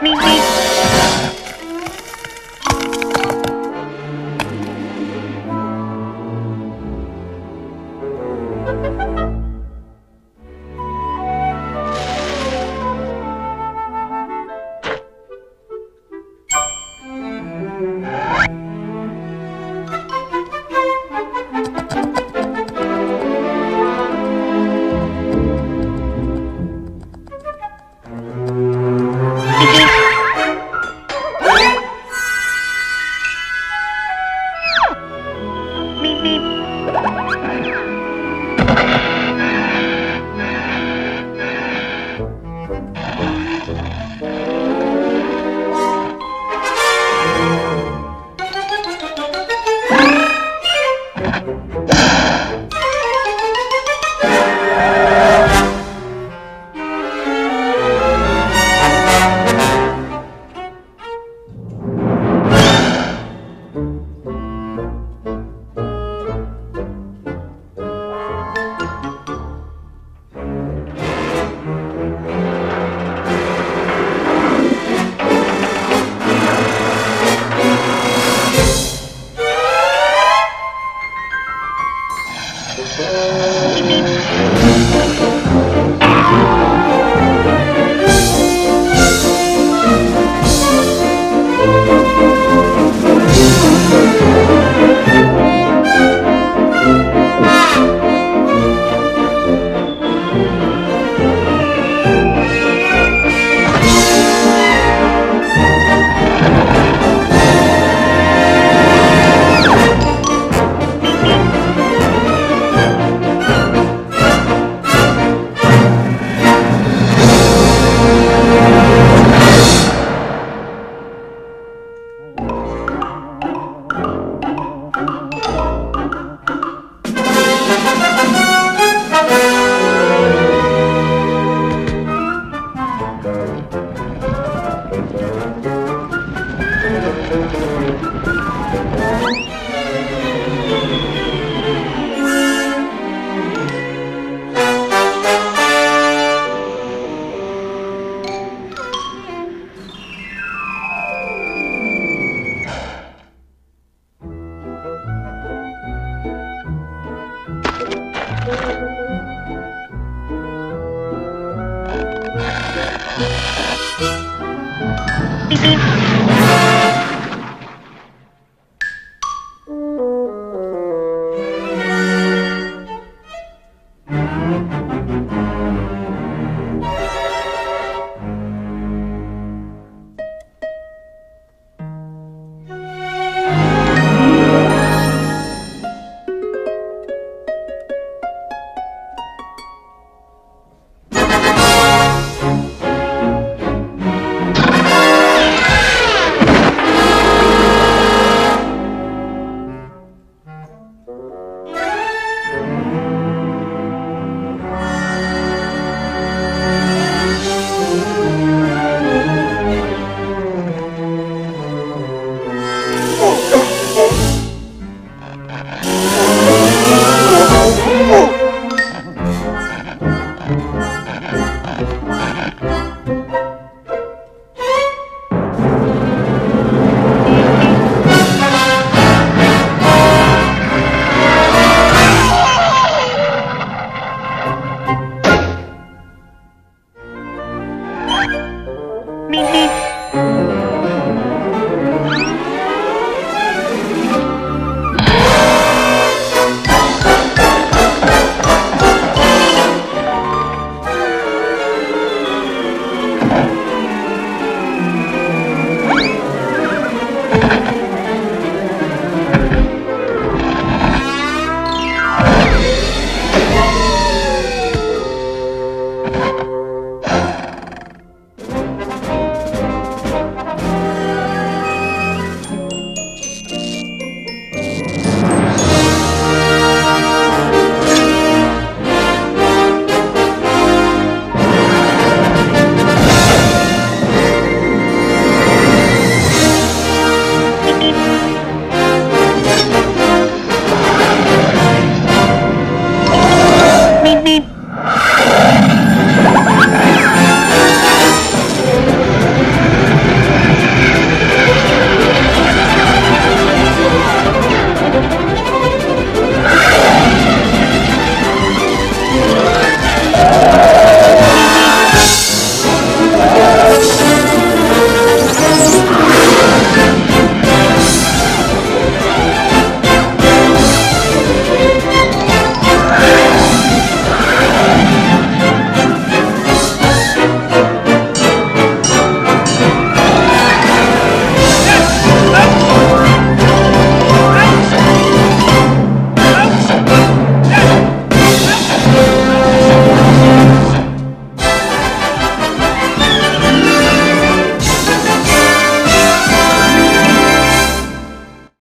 Beep beep.